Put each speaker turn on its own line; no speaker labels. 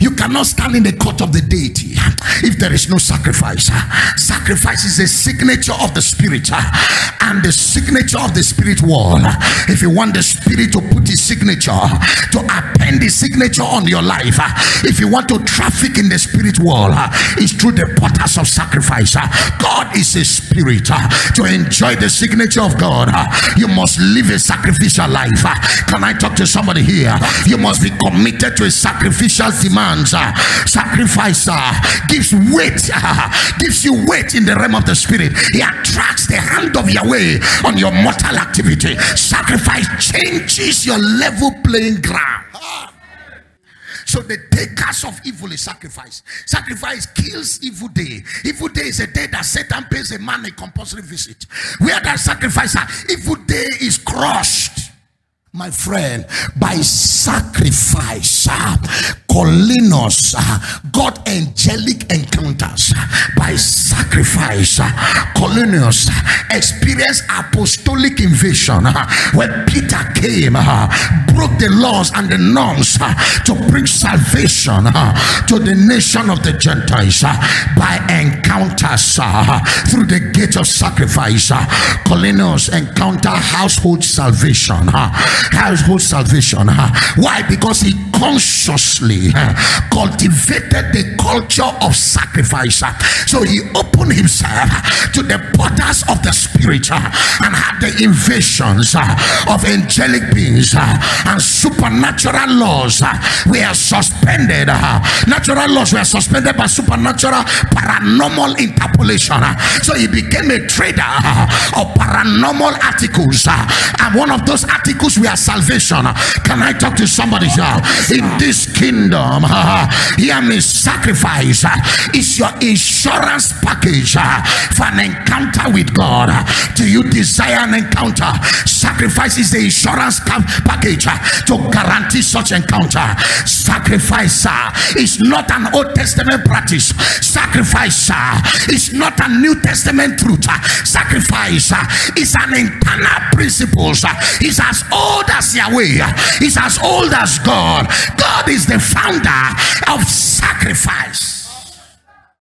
You cannot stand in the court of the deity if there is no sacrifice. Sacrifice is a signature of the spirit and the signature of the spirit world. If you want the spirit to put his signature, to append his signature on your life, if you want to traffic in the spirit world, it's through the portals of sacrifice. God is a spirit. To enjoy the signature of God, you must live a sacrificial life. Can I talk to somebody here? You must be committed to a sacrificial demands. Sacrifice uh, gives weight, uh, gives you weight in the realm of the spirit. He attracts the hand of Yahweh on your mortal activity. Sacrifice changes your level playing ground. So the takers of evil is sacrifice. Sacrifice kills evil day. Evil day is a day that Satan pays a man a compulsory visit. Where that sacrifice, evil day is crushed my friend, by sacrifice, uh, Cornelius, uh, God angelic encounters, by sacrifice, uh, Cornelius experienced apostolic invasion uh, when Peter came, uh, broke the laws and the norms uh, to bring salvation uh, to the nation of the Gentiles uh, by encounters uh, through the gate of sacrifice. Uh, Cornelius encounter household salvation. Household salvation. Why? Because he consciously cultivated the culture of sacrifice. So he opened himself to the portals of the spirit and had the invasions of angelic beings and supernatural laws were suspended. Natural laws were suspended by supernatural paranormal interpolation. So he became a trader of paranormal articles. And one of those articles were salvation. Can I talk to somebody here? In this kingdom, hear me, sacrifice is your insurance package for an encounter with God. Do you desire an encounter? Sacrifice is the insurance package uh, to guarantee such encounter. Sacrifice is not an Old Testament practice. Sacrifice is not a New Testament truth. Uh, sacrifice is an internal principle. It's as old as Yahweh, is as old as God. God is the founder of sacrifice.